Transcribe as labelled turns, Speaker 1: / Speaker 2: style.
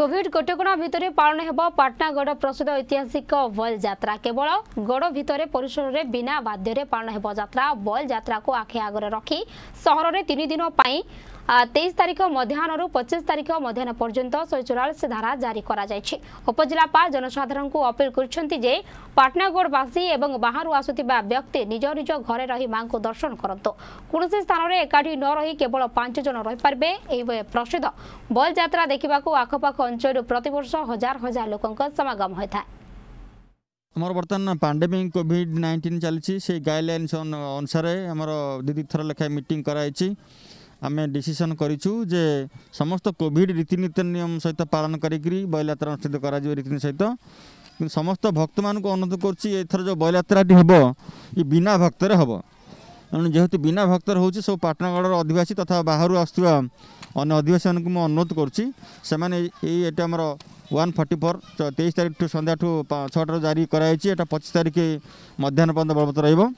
Speaker 1: Covid Katka ভিতরে পালন হব পাটনাগড় প্রসিদ্ধ ঐতিহাসিক বল যাত্রা কেবল গড় ভিতরে পরিসরের বিনা বাধ্যরে পালন হব যাত্রা বল যাত্রাকে আখি আগরে রক্ষি সহরের তিন দিন তেইশ তারিখ মধ্যাহ্ন পঁচিশ তারিখ মধ্যাহ্ন পর্যন্ত শহে চৌরাশ ধারা জারি করা যাই উপজেলাপাল জনসাধারণ অপিল করছেন যে পাটনাগড়বাসী এবং বাহারু আসুবা ব্যক্তি নিজ নিজ ঘরে রহি মা দর্শন করতু কৌশি স্থানের একাঠি ন রহি কেবল পাঁচ জন রহিপারে এই প্রসিদ্ধ বলযাত্রা দেখা আখপাখ ଅଞ୍ଚଳରୁ ପ୍ରତିବର୍ଷ ହଜାର ହଜାର ଲୋକଙ୍କ ସମାଗମ ହୋଇଥାଏ
Speaker 2: ଆମର ବର୍ତ୍ତମାନ ପାଣ୍ଡେମିକ୍ କୋଭିଡ଼ ନାଇଣ୍ଟିନ୍ ଚାଲିଛି ସେଇ ଗାଇଡ଼ଲାଇନ୍ସ ଅନୁସାରେ ଆମର ଦୁଇ ଦୁଇ ଥର ଲେଖାଏଁ ମିଟିଂ କରାଯାଇଛି ଆମେ ଡିସିସନ୍ କରିଛୁ ଯେ ସମସ୍ତ କୋଭିଡ଼ ରୀତିନୀତି ନିୟମ ସହିତ ପାଳନ କରିକିରି ବୈଲାତ୍ରା ଅନୁଷ୍ଠିତ କରାଯିବ ରୀତିନୀତି ସହିତ କିନ୍ତୁ ସମସ୍ତ ଭକ୍ତମାନଙ୍କୁ ଅନୁରୋଧ କରୁଛି ଏଥର ଯେଉଁ ବୈଲାତ୍ରାଟି ହେବ ଏ ବିନା ଭକ୍ତରେ ହେବ ତେଣୁ ଯେହେତୁ ବିନା ଭକ୍ତରେ ହେଉଛି ସବୁ ପାଟଣାଗଡ଼ର ଅଧିବାସୀ ତଥା ବାହାରୁ ଆସୁଥିବା ଅନ୍ୟ ଅଧିବାସୀମାନଙ୍କୁ ମୁଁ ଅନୁରୋଧ କରୁଛି ସେମାନେ ଏଇ ଏଇଟା ଆମର ୱାନ୍ ଫର୍ଟି ଫୋର୍ ତେଇଶ ତାରିଖଠୁ ସନ୍ଧ୍ୟାଠୁ ଛଅଟାରୁ ଜାରି କରାଯାଇଛି ଏଇଟା ପଚିଶ ତାରିଖ ମଧ୍ୟାହ୍ନ ପର୍ଯ୍ୟନ୍ତ ବଳବତ୍ତର ରହିବ